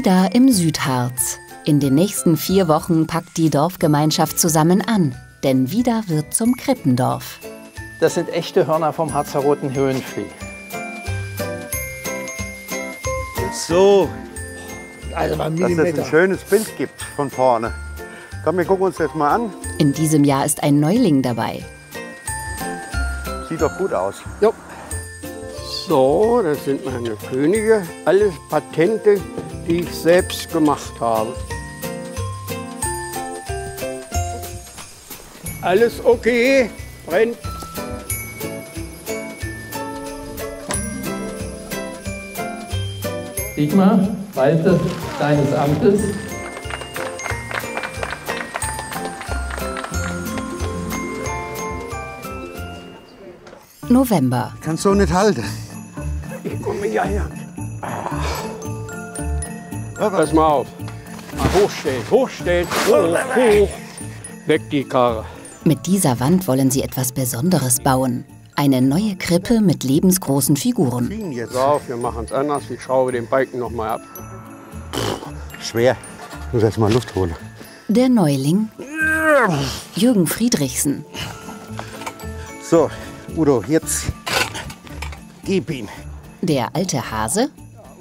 Wieder im Südharz. In den nächsten vier Wochen packt die Dorfgemeinschaft zusammen an, denn Wieder wird zum Krippendorf. Das sind echte Hörner vom Harzer Roten Höhenvieh. So, also dass es ein schönes Bild gibt von vorne. Komm, wir gucken uns das mal an. In diesem Jahr ist ein Neuling dabei. Sieht doch gut aus. Jo. So, das sind meine Könige. Alles Patente, die ich selbst gemacht habe. Alles okay, brennt. Dietmar, Walter deines Amtes. November. Kannst du nicht halten. Ich komme ja her. Pass mal auf. Mal hochstellen, hochstellen, hoch, hoch. Weg die Karre. Mit dieser Wand wollen sie etwas Besonderes bauen. Eine neue Krippe mit lebensgroßen Figuren. Jetzt. So, wir machen es anders. Ich schraube den Balken noch mal ab. Schwer. Ich muss erst mal Luft holen. Der Neuling Jürgen Friedrichsen. So, Udo, jetzt gib ihn. Der alte Hase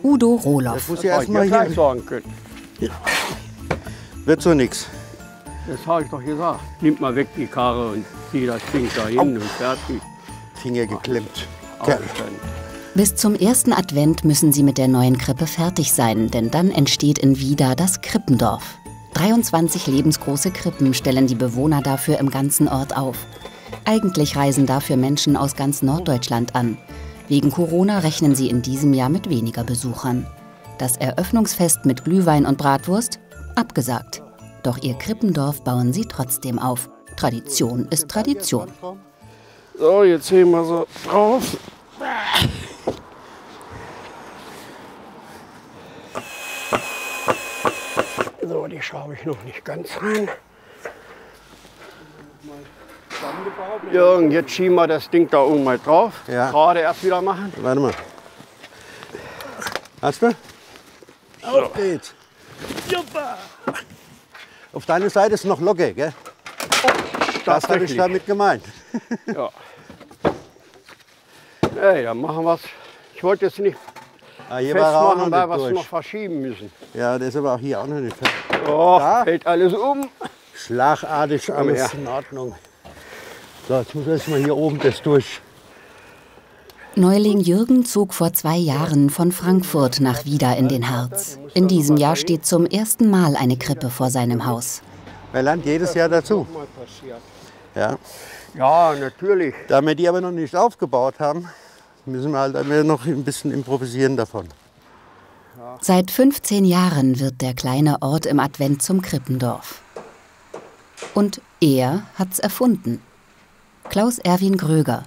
Udo Das Rohloff. muss ja Hätte ich erst ja mal gleich hier. sagen können. Wird so nix. Das habe ich doch gesagt. Nimmt mal weg die Karre und zieh das Ding da hin und fertig. Finger geklemmt. Kerl. Bis zum ersten Advent müssen sie mit der neuen Krippe fertig sein, denn dann entsteht in Wieder das Krippendorf. 23 lebensgroße Krippen stellen die Bewohner dafür im ganzen Ort auf. Eigentlich reisen dafür Menschen aus ganz Norddeutschland an. Wegen Corona rechnen sie in diesem Jahr mit weniger Besuchern. Das Eröffnungsfest mit Glühwein und Bratwurst? Abgesagt. Doch ihr Krippendorf bauen sie trotzdem auf. Tradition ist Tradition. So, jetzt heben wir so drauf. So, die schraube ich noch nicht ganz rein. Jürgen, jetzt schieben wir das Ding da oben mal drauf. Ja. Gerade erst wieder machen. Warte mal. Hast du? Auf geht's. Auf deiner Seite ist noch locker, gell? Das habe ich damit gemeint. Ja. Hey, dann machen wir es. Ich wollte jetzt nicht Ah, hier war er auch noch festmachen, weil wir es noch verschieben müssen. Ja, der ist aber auch hier auch noch nicht fertig. Oh, Da? fällt alles um. Schlagartig alles her. in Ordnung. So, jetzt muss erst mal hier oben das durch. Neuling Jürgen zog vor zwei Jahren von Frankfurt nach Wieder in den Harz. In diesem Jahr steht zum ersten Mal eine Krippe vor seinem Haus. Man lernt jedes Jahr dazu. Ja. Ja, natürlich. Da wir die aber noch nicht aufgebaut haben, müssen wir halt noch ein bisschen improvisieren davon. Seit 15 Jahren wird der kleine Ort im Advent zum Krippendorf. Und er hat's erfunden. Klaus Erwin Gröger.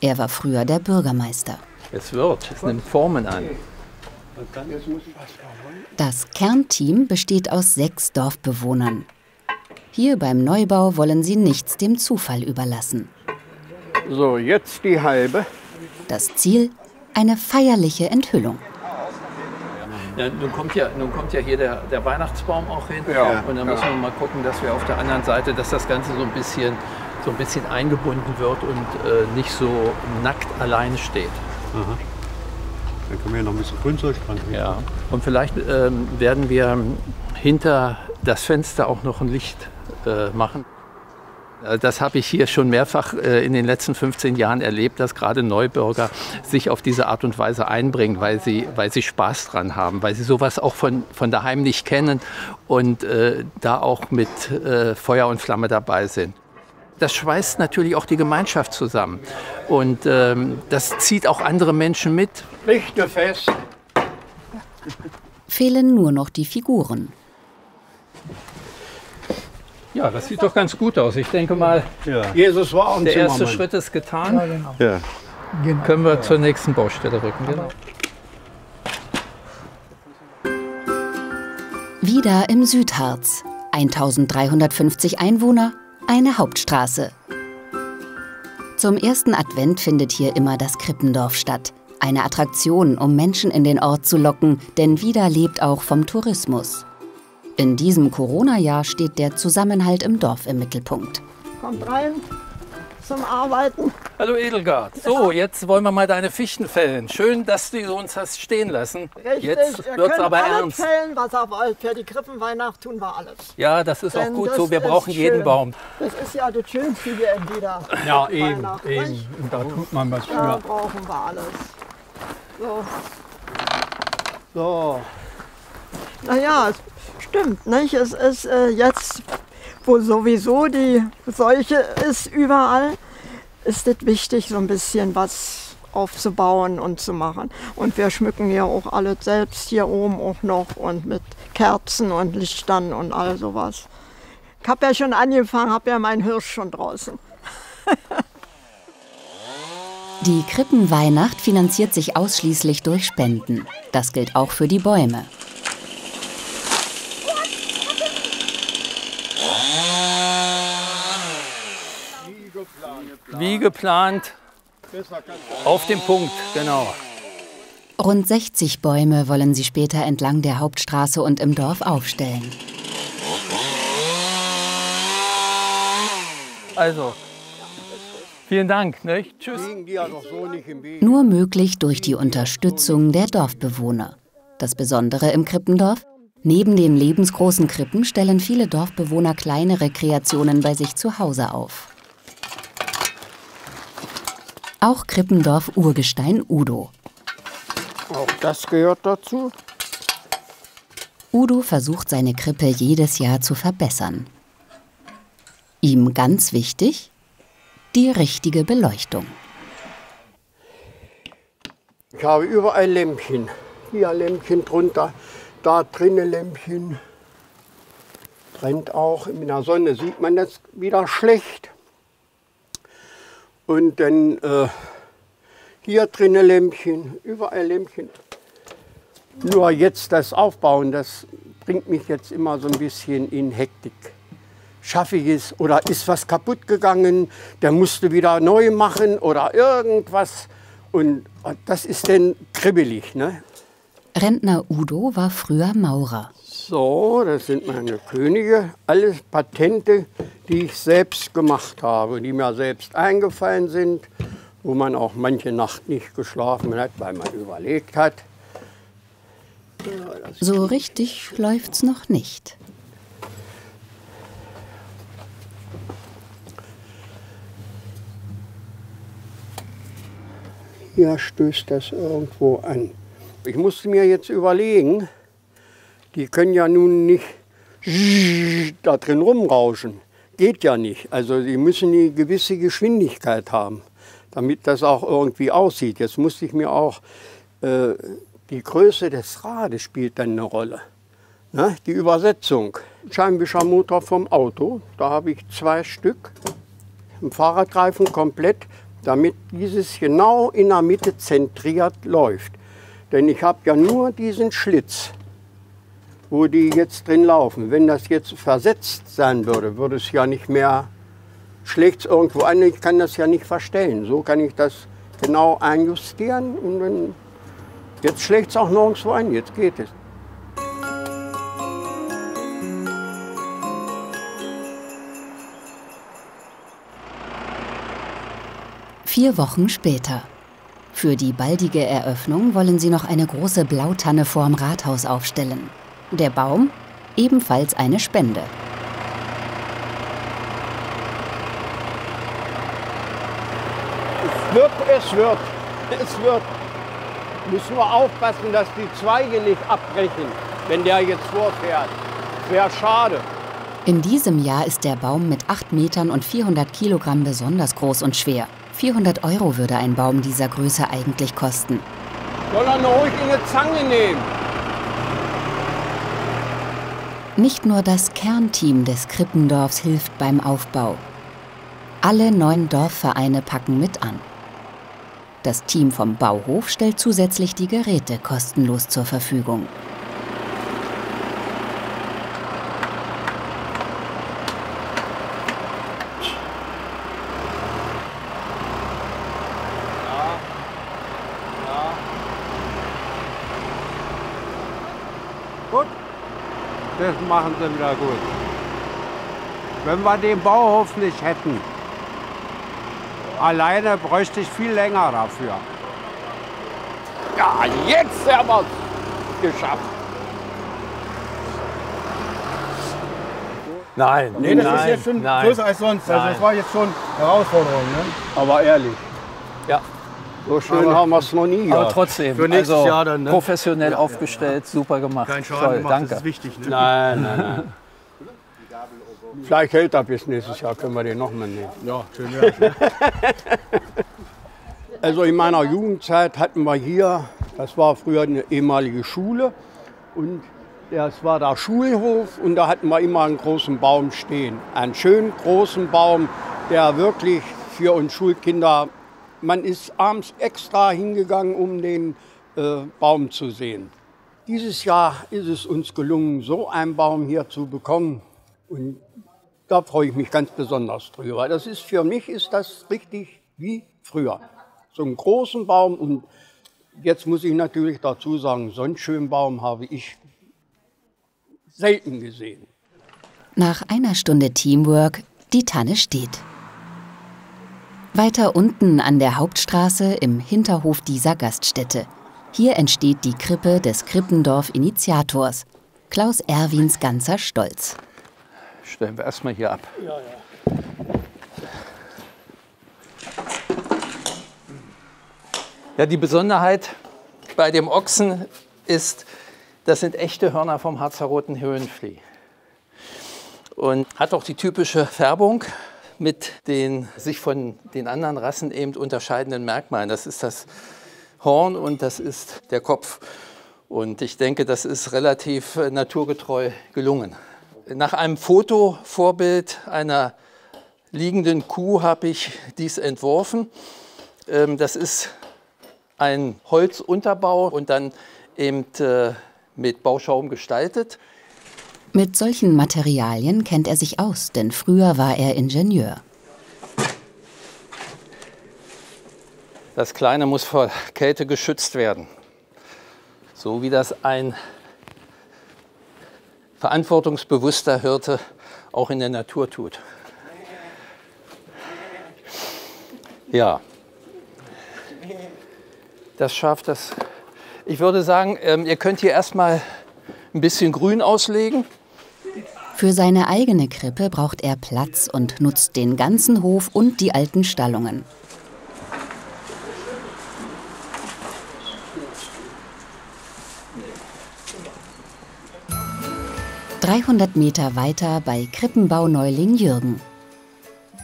Er war früher der Bürgermeister. Es wird, es nimmt Formen an. Das Kernteam besteht aus sechs Dorfbewohnern. Hier beim Neubau wollen sie nichts dem Zufall überlassen. So, jetzt die halbe. Das Ziel? Eine feierliche Enthüllung. Ja, nun, kommt ja, nun kommt ja hier der, der Weihnachtsbaum auch hin. Ja. Und dann müssen wir mal gucken, dass wir auf der anderen Seite, dass das Ganze so ein bisschen, so ein bisschen eingebunden wird und äh, nicht so nackt alleine steht. Dann können wir hier noch ein bisschen Grünzeug dran. Ja. Und vielleicht ähm, werden wir hinter das Fenster auch noch ein Licht äh, machen. Äh, Das habe ich hier schon mehrfach äh, in den letzten 15 Jahren erlebt, dass gerade Neubürger sich auf diese Art und Weise einbringen, weil sie, weil sie Spaß dran haben, weil sie sowas auch von, von daheim nicht kennen und äh, da auch mit äh, Feuer und Flamme dabei sind. Das schweißt natürlich auch die Gemeinschaft zusammen und ähm, das zieht auch andere Menschen mit. Lichte fest. Fehlen nur noch die Figuren. Ja, das sieht doch ganz gut aus. Ich denke mal, Jesus war auch ein der erste. Schritt ist getan. Ja. Können wir zur nächsten Baustelle rücken. Genau. Wieder im Südharz. 1350 Einwohner, eine Hauptstraße. Zum ersten Advent findet hier immer das Krippendorf statt. Eine Attraktion, um Menschen in den Ort zu locken, denn Wieder lebt auch vom Tourismus. In diesem Corona-Jahr steht der Zusammenhalt im Dorf im Mittelpunkt. Kommt rein zum Arbeiten. Hallo Edelgard. So, jetzt wollen wir mal deine Fichten fällen. Schön, dass du uns hast stehen lassen. Richtig, jetzt ihr wird's könnt aber alles ernst. fällen, was ihr wollt. Für die Krippenweihnacht tun wir alles. Ja, das ist auch Denn gut das so. Wir brauchen jeden schön. Baum. Das ist ja das Schönste hier in wieder. Ja, eben, eben. Und da tut man was Da für. brauchen wir alles. So. So, Naja, es stimmt, nicht? Es ist äh, jetzt, wo sowieso die Seuche ist überall, ist es wichtig, so ein bisschen was aufzubauen und zu machen. Und wir schmücken ja auch alles selbst hier oben auch noch und mit Kerzen und Lichtern und all sowas. Ich habe ja schon angefangen, habe ja meinen Hirsch schon draußen. Die Krippenweihnacht finanziert sich ausschließlich durch Spenden. Das gilt auch für die Bäume. Wie geplant. Auf den Punkt, genau. Rund 60 Bäume wollen sie später entlang der Hauptstraße und im Dorf aufstellen. Also, vielen Dank. Ne? Tschüss. Nur möglich durch die Unterstützung der Dorfbewohner. Das Besondere im Krippendorf? Neben den lebensgroßen Krippen stellen viele Dorfbewohner kleinere Kreationen bei sich zu Hause auf. Auch Krippendorf Urgestein Udo. Auch das gehört dazu. Udo versucht seine Krippe jedes Jahr zu verbessern. Ihm ganz wichtig, die richtige Beleuchtung. Ich habe überall Lämpchen. Hier Lämpchen drunter, da drinnen Lämpchen. Brennt auch. In der Sonne sieht man das wieder schlecht. Und dann äh, hier drinnen Lämpchen, überall Lämpchen. Nur jetzt das Aufbauen, das bringt mich jetzt immer so ein bisschen in Hektik. Schaffe ich es oder ist was kaputt gegangen, der musste wieder neu machen oder irgendwas. Und das ist dann kribbelig. Ne? Rentner Udo war früher Maurer. So, das sind meine Könige. Alles Patente, die ich selbst gemacht habe, die mir selbst eingefallen sind, wo man auch manche Nacht nicht geschlafen hat, weil man überlegt hat. So richtig läuft's noch nicht. Hier stößt das irgendwo an. Ich musste mir jetzt überlegen, die können ja nun nicht da drin rumrauschen. Geht ja nicht. Also die müssen eine gewisse Geschwindigkeit haben, damit das auch irgendwie aussieht. Jetzt musste ich mir auch, äh, die Größe des Rades spielt dann eine Rolle. Ne? Die Übersetzung. Scheinwischermotor vom Auto, da habe ich zwei Stück. Im Fahrradreifen komplett, damit dieses genau in der Mitte zentriert läuft. Denn ich habe ja nur diesen Schlitz, wo die jetzt drin laufen. Wenn das jetzt versetzt sein würde, würde es ja nicht mehr, schlägt es irgendwo an, ich kann das ja nicht verstellen. So kann ich das genau einjustieren und dann, jetzt schlägt es auch nirgendwo ein, jetzt geht es. Vier Wochen später. Für die baldige Eröffnung wollen sie noch eine große Blautanne vorm Rathaus aufstellen. Der Baum? Ebenfalls eine Spende. Es wird, es wird, es wird. Müssen wir aufpassen, dass die Zweige nicht abbrechen, wenn der jetzt vorfährt. Wäre schade. In diesem Jahr ist der Baum mit 8 Metern und 400 Kilogramm besonders groß und schwer. 400 Euro würde ein Baum dieser Größe eigentlich kosten. Soll er noch ruhig in eine Zange nehmen? Nicht nur das Kernteam des Krippendorfs hilft beim Aufbau. Alle neun Dorfvereine packen mit an. Das Team vom Bauhof stellt zusätzlich die Geräte kostenlos zur Verfügung. Das machen sie wieder gut. Wenn wir den Bauhof nicht hätten, alleine bräuchte ich viel länger dafür. Ja, jetzt haben wir es geschafft. Nein, Nee, das nein, ist jetzt schon nein. größer als sonst. Also das war jetzt schon Herausforderung. Ne? Aber ehrlich, so schön haben wir es noch nie aber trotzdem. Für nächstes also Jahr dann, ne? Professionell aufgestellt, super gemacht. Kein Schaden Toll, gemacht, danke. das ist wichtig. Ne? Nein, nein, nein. Vielleicht hält er bis nächstes Jahr, können wir den noch mal nehmen. Ja, schön wär's? Also in meiner Jugendzeit hatten wir hier, das war früher eine ehemalige Schule und das war der Schulhof und da hatten wir immer einen großen Baum stehen. Einen schönen großen Baum, der wirklich für uns Schulkinder, man ist abends extra hingegangen, um den äh, Baum zu sehen. Dieses Jahr ist es uns gelungen, so einen Baum hier zu bekommen und da freue ich mich ganz besonders drüber. Das ist für mich ist das richtig wie früher. So einen großen Baum und jetzt muss ich natürlich dazu sagen, so einen schönen Baum habe ich selten gesehen. Nach einer Stunde Teamwork, die Tanne steht. Weiter unten an der Hauptstraße im Hinterhof dieser Gaststätte. Hier entsteht die Krippe des Krippendorf-Initiators. Klaus Erwins ganzer Stolz. Stellen wir erstmal hier ab. Ja, die Besonderheit bei dem Ochsen ist, das sind echte Hörner vom Harzer Roten Höhenflieh. Und hat auch die typische Färbung mit den sich von den anderen Rassen eben unterscheidenden Merkmalen. Das ist das Horn und das ist der Kopf. Und ich denke, das ist relativ äh, naturgetreu gelungen. Nach einem Fotovorbild einer liegenden Kuh habe ich dies entworfen. Ähm, Das ist ein Holzunterbau und dann eben äh, mit Bauschaum gestaltet. Mit solchen Materialien kennt er sich aus, denn früher war er Ingenieur. Das Kleine muss vor Kälte geschützt werden. So wie das ein verantwortungsbewusster Hirte auch in der Natur tut. Ja. Das Schaf, das. Ich würde sagen, ähm, ihr könnt hier erstmal ein bisschen Grün auslegen. Für seine eigene Krippe braucht er Platz und nutzt den ganzen Hof und die alten Stallungen. ...300 Meter weiter bei Krippenbau-Neuling Jürgen.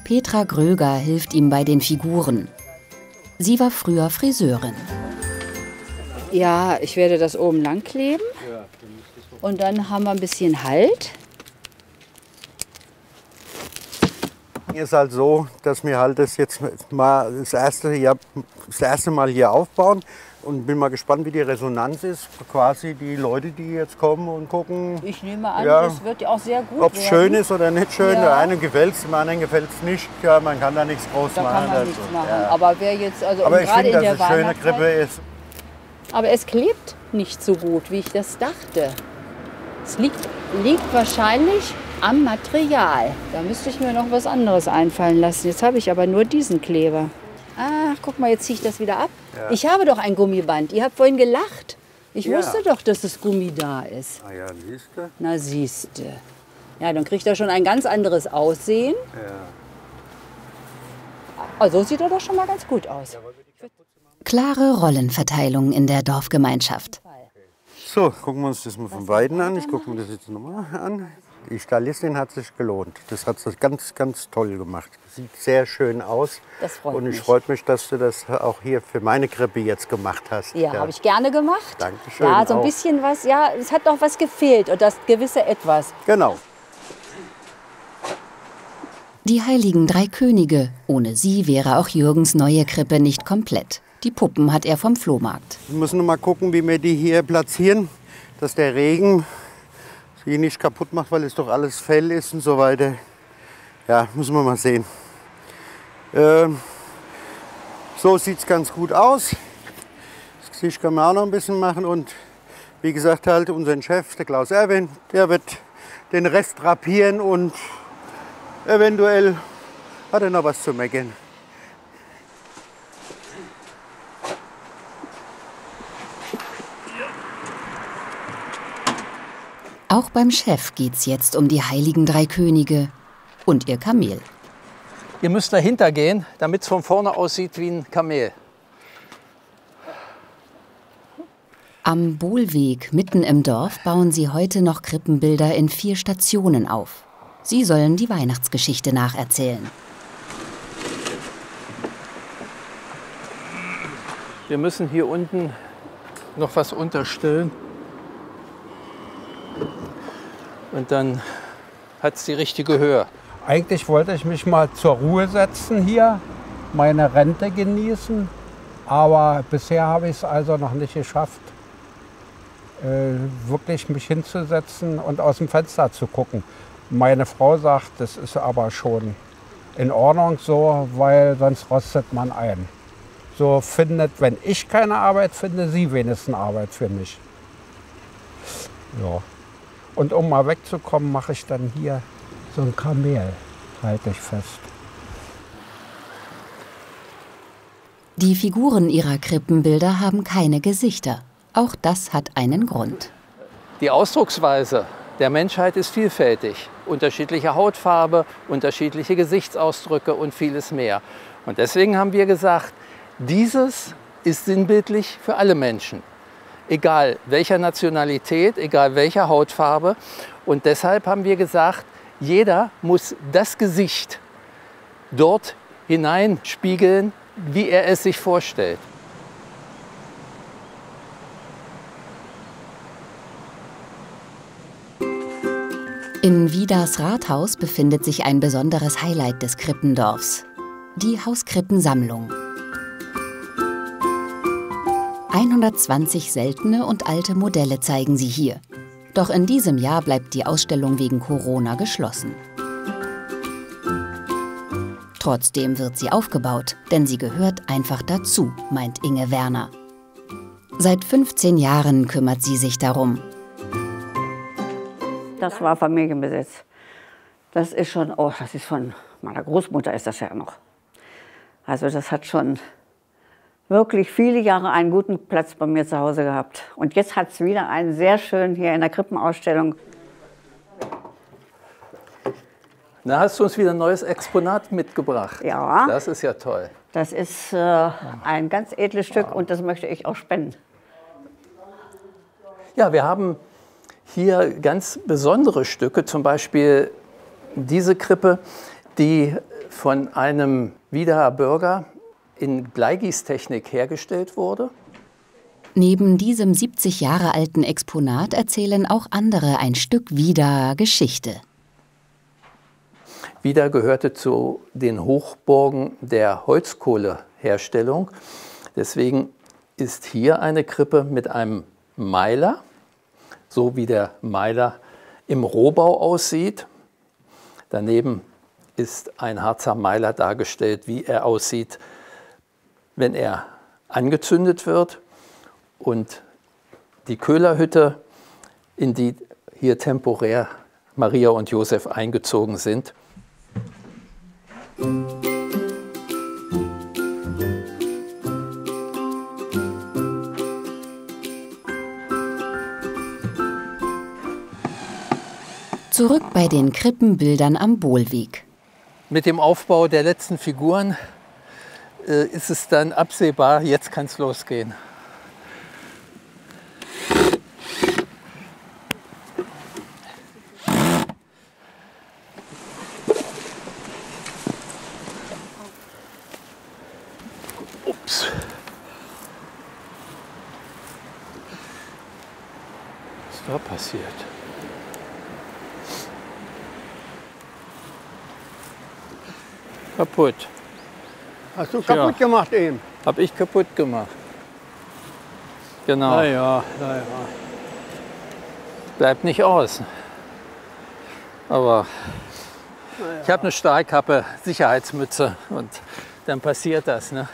Petra Gröger hilft ihm bei den Figuren. Sie war früher Friseurin. Ja, ich werde das oben lang kleben. Und dann haben wir ein bisschen Halt. Ist halt so, dass wir halt das jetzt mal das erste, Jahr, das erste Mal hier aufbauen und bin mal gespannt, wie die Resonanz ist. Quasi die Leute, die jetzt kommen und gucken, Ich nehme an, Ja. das wird auch sehr gut ob es schön ist oder nicht schön. Ja. Der einen gefällt es, dem anderen gefällt es nicht. Ja, man kann da nichts groß Da machen. kann man dazu. nichts machen. Ja. Aber wer jetzt, also Aber ich finde, in dass es eine schöne Krippe ist. Aber es klebt nicht so gut, wie ich das dachte. Es liegt, liegt wahrscheinlich am Material. Da müsste ich mir noch was anderes einfallen lassen. Jetzt habe ich aber nur diesen Kleber. Ach, guck mal, jetzt ziehe ich das wieder ab. Ich habe doch ein Gummiband. Ihr habt vorhin gelacht. Ich Ja. wusste doch, dass das Gummi da ist. Ah ja, siehst du? Na siehste. Ja, dann kriegt er schon ein ganz anderes Aussehen. Also so sieht er doch schon mal ganz gut aus. Klare Rollenverteilung in der Dorfgemeinschaft. So, gucken wir uns das mal von beiden an. Ich gucke mir das jetzt nochmal an. Die Stylistin hat sich gelohnt. Das hat sie ganz, ganz toll gemacht. Sieht sehr schön aus. Das freut Und ich freut mich, dass du das auch hier für meine Krippe jetzt gemacht hast. Ja, habe ich gerne gemacht. Dankeschön Ja, so ein auch. bisschen was, ja, es hat noch was gefehlt und das gewisse Etwas. Genau. Die heiligen drei Könige. Ohne sie wäre auch Jürgens neue Krippe nicht komplett. Die Puppen hat er vom Flohmarkt. Wir müssen noch mal gucken, wie wir die hier platzieren, dass der Regen sie nicht kaputt macht, weil es doch alles Fell ist und so weiter. Ja, müssen wir mal sehen. Ähm, so sieht es ganz gut aus. Das Gesicht kann man auch noch ein bisschen machen und wie gesagt halt unseren Chef, der Klaus Erwin, der wird den Rest drapieren und eventuell hat er noch was zu meckern. Auch beim Chef geht's jetzt um die heiligen drei Könige und ihr Kamel. Ihr müsst dahinter gehen, damit es von vorne aussieht wie ein Kamel. Am Bohlweg mitten im Dorf bauen sie heute noch Krippenbilder in vier Stationen auf. Sie sollen die Weihnachtsgeschichte nacherzählen. Wir müssen hier unten noch was unterstellen. Und dann hat es die richtige Höhe. Eigentlich wollte ich mich mal zur Ruhe setzen hier, meine Rente genießen. Aber bisher habe ich es also noch nicht geschafft, äh, wirklich mich hinzusetzen und aus dem Fenster zu gucken. Meine Frau sagt, das ist aber schon in Ordnung so, weil sonst rostet man ein. So findet, wenn ich keine Arbeit finde, sie wenigstens Arbeit für mich. Ja. Und um mal wegzukommen, mache ich dann hier so ein Kamel, halte ich fest. Die Figuren ihrer Krippenbilder haben keine Gesichter. Auch das hat einen Grund. Die Ausdrucksweise der Menschheit ist vielfältig. Unterschiedliche Hautfarbe, unterschiedliche Gesichtsausdrücke und vieles mehr. Und deswegen haben wir gesagt, dieses ist sinnbildlich für alle Menschen. Egal welcher Nationalität, egal welcher Hautfarbe. Und deshalb haben wir gesagt, jeder muss das Gesicht dort hineinspiegeln, wie er es sich vorstellt. In Wiedas Rathaus befindet sich ein besonderes Highlight des Krippendorfs. Die Hauskrippensammlung. 120 seltene und alte Modelle zeigen sie hier. Doch in diesem Jahr bleibt die Ausstellung wegen Corona geschlossen. Trotzdem wird sie aufgebaut, denn sie gehört einfach dazu, meint Inge Werner. Seit 15 Jahren kümmert sie sich darum. Das war Familienbesitz. Das ist schon, oh, das ist von meiner Großmutter ist das ja noch. Also das hat schon wirklich viele Jahre einen guten Platz bei mir zu Hause gehabt. Und jetzt hat es wieder einen sehr schön hier in der Krippenausstellung. Da hast du uns wieder ein neues Exponat mitgebracht. Ja. Das ist ja toll. Das ist äh, ein ganz edles Stück und das möchte ich auch spenden. Ja, wir haben hier ganz besondere Stücke, zum Beispiel diese Krippe, die von einem Wiederer Bürger in Bleigießtechnik hergestellt wurde. Neben diesem 70 Jahre alten Exponat erzählen auch andere ein Stück Wieder Geschichte. Wieder gehörte zu den Hochburgen der Holzkohleherstellung. Deswegen ist hier eine Krippe mit einem Meiler, so wie der Meiler im Rohbau aussieht. Daneben ist ein Harzer Meiler dargestellt, wie er aussieht, wenn er angezündet wird. Und die Köhlerhütte, in die hier temporär Maria und Josef eingezogen sind. Zurück bei den Krippenbildern am Bohlweg. Mit dem Aufbau der letzten Figuren ist es dann absehbar, jetzt kann es losgehen. Ups. Was da passiert? Kaputt. Hast du kaputt Ja. gemacht eben? Hab ich kaputt gemacht. Genau. Na ja, na ja. Bleibt nicht aus. Aber ich habe eine Stahlkappe, Sicherheitsmütze und dann passiert das. Ne?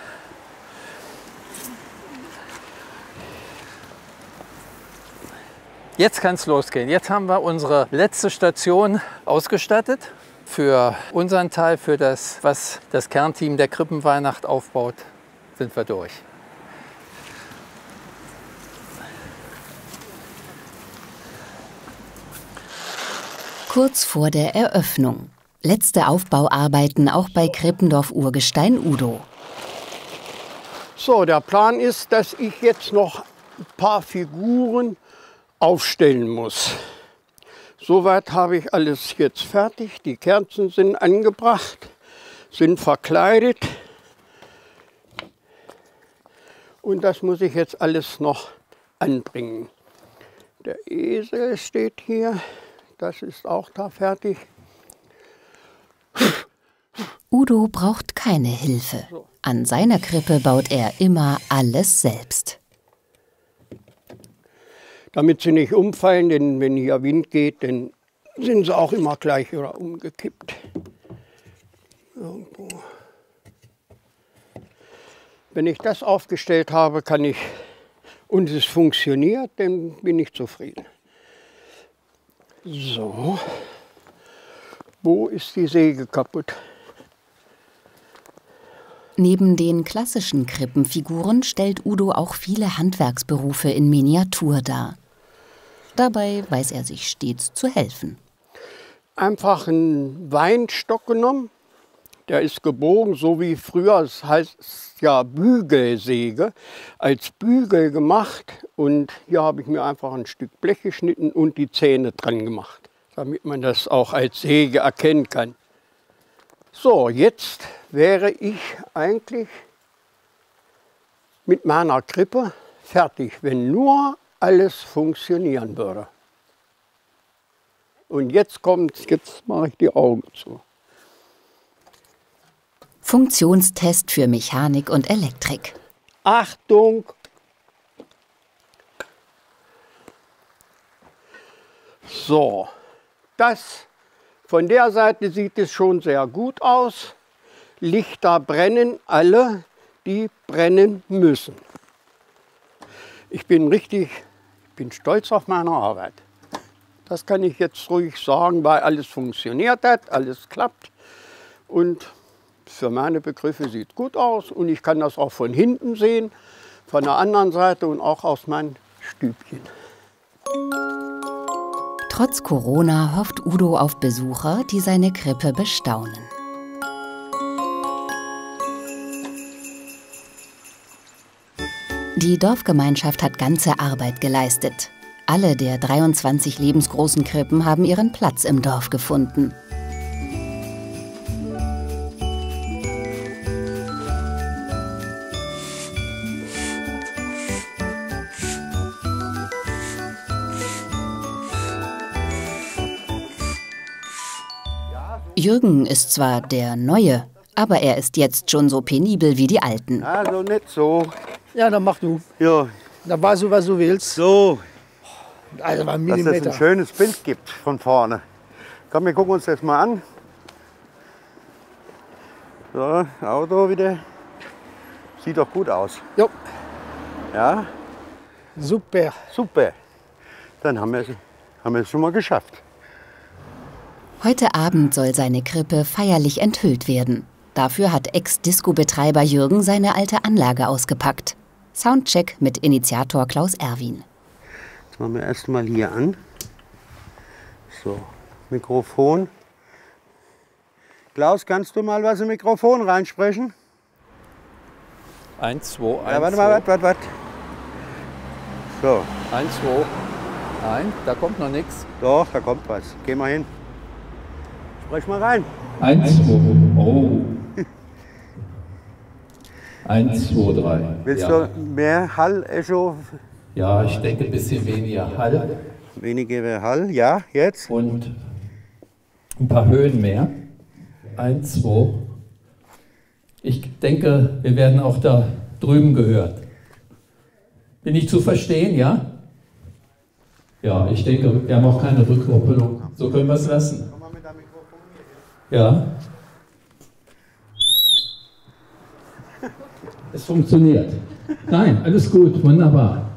Jetzt kann es losgehen. Jetzt haben wir unsere letzte Station ausgestattet. Für unseren Teil, für das, was das Kernteam der Krippenweihnacht aufbaut, sind wir durch. Kurz vor der Eröffnung. Letzte Aufbauarbeiten auch bei Krippendorf Urgestein Udo. So, der Plan ist, dass ich jetzt noch ein paar Figuren aufstellen muss. Soweit habe ich alles jetzt fertig. Die Kerzen sind angebracht, sind verkleidet. Und das muss ich jetzt alles noch anbringen. Der Esel steht hier, das ist auch da fertig. Udo braucht keine Hilfe. An seiner Krippe baut er immer alles selbst. Damit sie nicht umfallen, denn wenn hier Wind geht, dann sind sie auch immer gleich wieder umgekippt. Irgendwo. Wenn ich das aufgestellt habe, kann ich und es funktioniert, dann bin ich zufrieden. So, wo ist die Säge kaputt? Neben den klassischen Krippenfiguren stellt Udo auch viele Handwerksberufe in Miniatur dar. Dabei weiß er sich stets zu helfen. Einfach einen Weinstock genommen, der ist gebogen, so wie früher, es heißt ja Bügelsäge, als Bügel gemacht. Und hier habe ich mir einfach ein Stück Blech geschnitten und die Zähne dran gemacht, damit man das auch als Säge erkennen kann. So, jetzt wäre ich eigentlich mit meiner Krippe fertig, wenn nur alles funktionieren würde. Und jetzt kommt, jetzt mache ich die Augen zu. Funktionstest für Mechanik und Elektrik. Achtung! So, das von der Seite sieht es schon sehr gut aus. Lichter brennen alle, die brennen müssen. Ich bin richtig, ich bin stolz auf meine Arbeit. Das kann ich jetzt ruhig sagen, weil alles funktioniert hat, alles klappt. Und für meine Begriffe sieht gut aus und ich kann das auch von hinten sehen, von der anderen Seite und auch aus meinem Stübchen. Trotz Corona hofft Udo auf Besucher, die seine Krippe bestaunen. Die Dorfgemeinschaft hat ganze Arbeit geleistet. Alle der 23 lebensgroßen Krippen haben ihren Platz im Dorf gefunden. Jürgen ist zwar der Neue, aber er ist jetzt schon so penibel wie die Alten. Also nicht so. Ja, dann mach du. Ja, Dann weißt du, was du willst. so, Also mal dass es ein Millimeter. schönes Bild gibt von vorne. Komm, wir gucken uns das mal an. So, Auto wieder. Sieht doch gut aus. Jo, Ja, super. super. Dann haben wir es haben wir es schon mal geschafft. Heute Abend soll seine Krippe feierlich enthüllt werden. Dafür hat Ex-Disco-Betreiber Jürgen seine alte Anlage ausgepackt. Soundcheck mit Initiator Klaus Erwin. Jetzt machen wir erst mal hier an. So, Mikrofon. Klaus, kannst du mal was im Mikrofon reinsprechen? Eins, zwei, eins, Ja, warte mal, warte, warte, warte. So, eins, zwei. Nein, da kommt noch nichts. doch, da kommt was. Geh mal hin. Sprech mal rein. Eins, zwei, oh. Eins, zwei, drei. Willst ja. du mehr Hall, Echo, ja, ich denke ein bisschen weniger Hall weniger Hall? Ja, jetzt? und ein paar Höhen mehr. Eins, zwei. Ich denke, wir werden auch da drüben gehört. Bin ich zu verstehen, ja? Ja, ich denke, wir haben auch keine Rückkoppelung. So können wir es lassen. Ja. Es funktioniert. Nein, alles gut, wunderbar.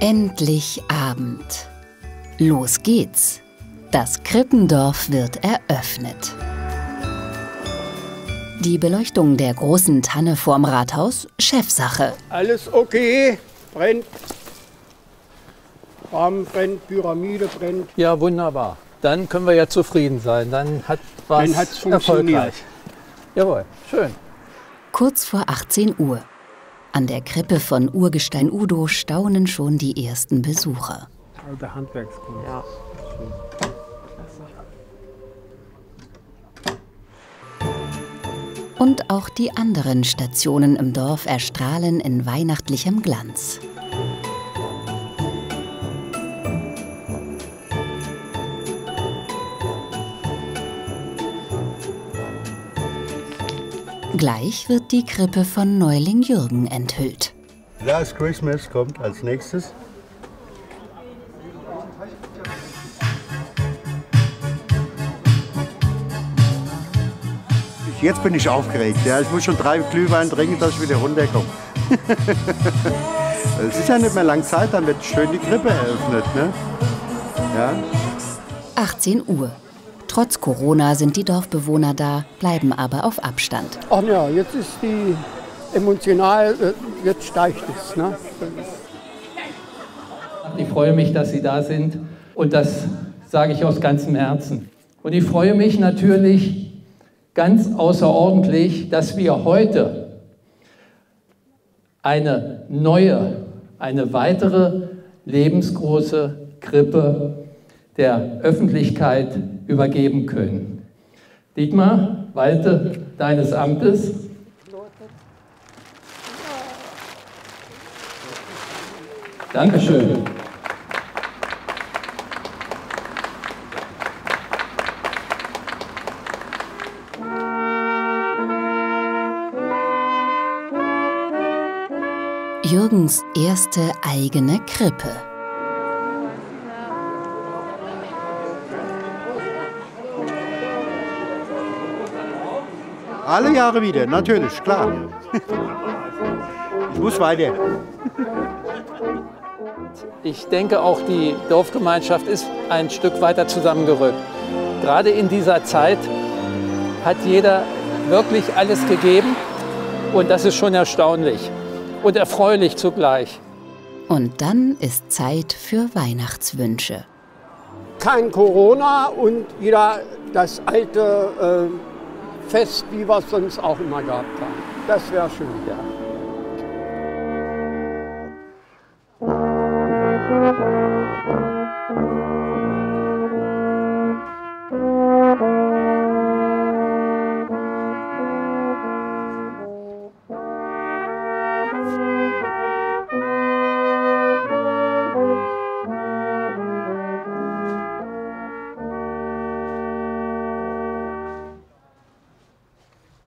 Endlich Abend. Los geht's. Das Krippendorf wird eröffnet. Die Beleuchtung der großen Tanne vorm Rathaus Chefsache. Alles okay, brennt. Rahmen brennt, Pyramide brennt. Ja, wunderbar. Dann können wir ja zufrieden sein. Dann hat hat's funktioniert. erfolgreich. Jawohl, schön. Kurz vor 18 Uhr. An der Krippe von Urgestein Udo staunen schon die ersten Besucher. Alte Handwerkskunst. Ja. Und auch die anderen Stationen im Dorf erstrahlen in weihnachtlichem Glanz. Gleich wird die Krippe von Neuling Jürgen enthüllt. Last Christmas kommt als nächstes. Jetzt bin ich aufgeregt. Ja. Ich muss schon drei Glühwein trinken, dass ich wieder runterkomme. es ist ja nicht mehr lang Zeit, dann wird schön die Krippe eröffnet. Ne? Ja. 18 Uhr. Trotz Corona sind die Dorfbewohner da, bleiben aber auf Abstand. Ach ja, jetzt ist die emotional, äh, jetzt steigt es. Ne? Ich freue mich, dass Sie da sind und das sage ich aus ganzem Herzen. Und ich freue mich natürlich ganz außerordentlich, dass wir heute eine neue, eine weitere lebensgroße Krippe der Öffentlichkeit übergeben können. Dietmar, walte deines Amtes. Dankeschön. Jürgens erste eigene Krippe. Alle Jahre wieder, natürlich, klar. Ich muss weiter. Ich denke, auch die Dorfgemeinschaft ist ein Stück weiter zusammengerückt. Gerade in dieser Zeit hat jeder wirklich alles gegeben und das ist schon erstaunlich und erfreulich zugleich. Und dann ist Zeit für Weihnachtswünsche. Kein Corona und wieder das alte äh, Fest, wie wir es sonst auch immer gehabt haben. Das wäre schön. Ja.